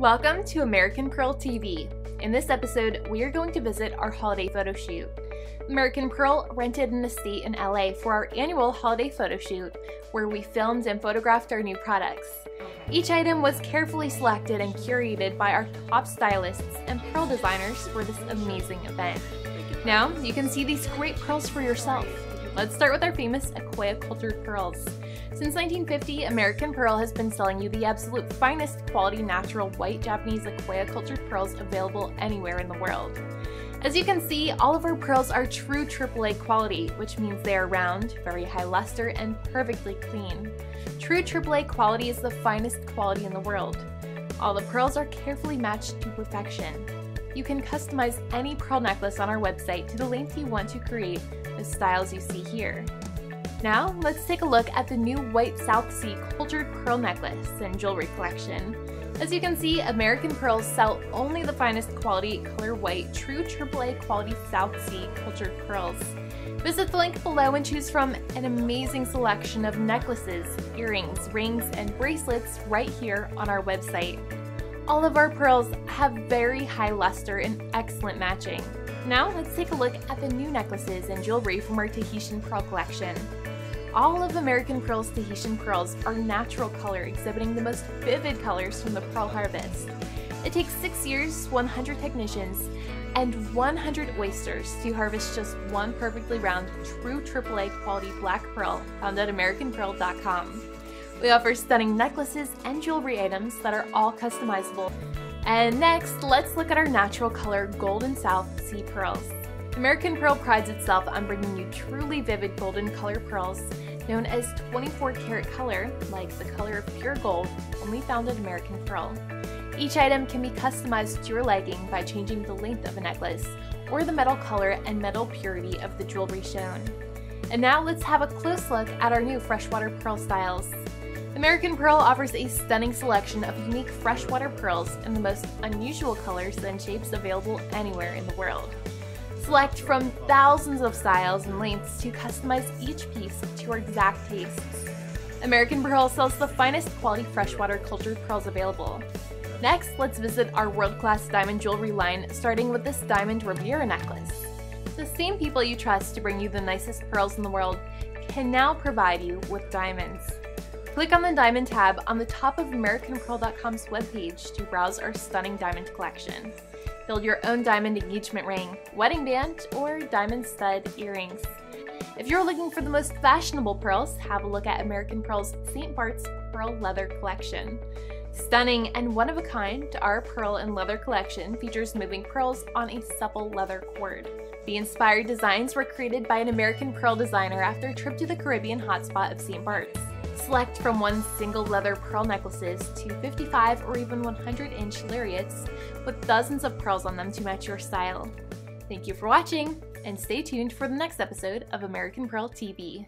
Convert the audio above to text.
Welcome to American Pearl TV. In this episode, we are going to visit our holiday photo shoot. American Pearl rented an estate in LA for our annual holiday photo shoot, where we filmed and photographed our new products. Each item was carefully selected and curated by our top stylists and pearl designers for this amazing event. Now, you can see these great pearls for yourself. Let's start with our famous Akoya cultured pearls. Since 1950, American Pearl has been selling you the absolute finest quality natural white Japanese Akoya cultured pearls available anywhere in the world. As you can see, all of our pearls are true AAA quality, which means they are round, very high luster, and perfectly clean. True AAA quality is the finest quality in the world. All the pearls are carefully matched to perfection. You can customize any pearl necklace on our website to the length you want to create the styles you see here. Now, let's take a look at the new White South Sea Cultured Pearl Necklace and Jewelry Collection. As you can see, American Pearls sell only the finest quality color white, true AAA quality South Sea cultured pearls. Visit the link below and choose from an amazing selection of necklaces, earrings, rings, and bracelets right here on our website. All of our pearls have very high luster and excellent matching. Now let's take a look at the new necklaces and jewelry from our Tahitian Pearl collection. All of American Pearl's Tahitian pearls are natural color, exhibiting the most vivid colors from the pearl harvest. It takes 6 years, 100 technicians, and 100 oysters to harvest just one perfectly round, true AAA quality black pearl found at AmericanPearl.com. We offer stunning necklaces and jewelry items that are all customizable and next, let's look at our natural color Golden South Sea Pearls. American Pearl prides itself on bringing you truly vivid golden color pearls known as 24 karat color, like the color of pure gold, only found at American Pearl. Each item can be customized to your liking by changing the length of a necklace or the metal color and metal purity of the jewelry shown. And now let's have a close look at our new freshwater pearl styles. American Pearl offers a stunning selection of unique freshwater pearls in the most unusual colors and shapes available anywhere in the world. Select from thousands of styles and lengths to customize each piece to your exact tastes. American Pearl sells the finest quality freshwater cultured pearls available. Next, let's visit our world-class diamond jewelry line, starting with this diamond Riviera necklace. The same people you trust to bring you the nicest pearls in the world can now provide you with diamonds. Click on the Diamond tab on the top of AmericanPearl.com's webpage to browse our stunning diamond collection. Build your own diamond engagement ring, wedding band, or diamond stud earrings. If you're looking for the most fashionable pearls, have a look at American Pearl's St. Bart's Pearl Leather Collection. Stunning and one of a kind, our pearl and leather collection features moving pearls on a supple leather cord. The inspired designs were created by an American pearl designer after a trip to the Caribbean hotspot of St. Bart's. Select from one single leather pearl necklaces to 55 or even 100 inch lariats with dozens of pearls on them to match your style. Thank you for watching, and stay tuned for the next episode of American Pearl TV.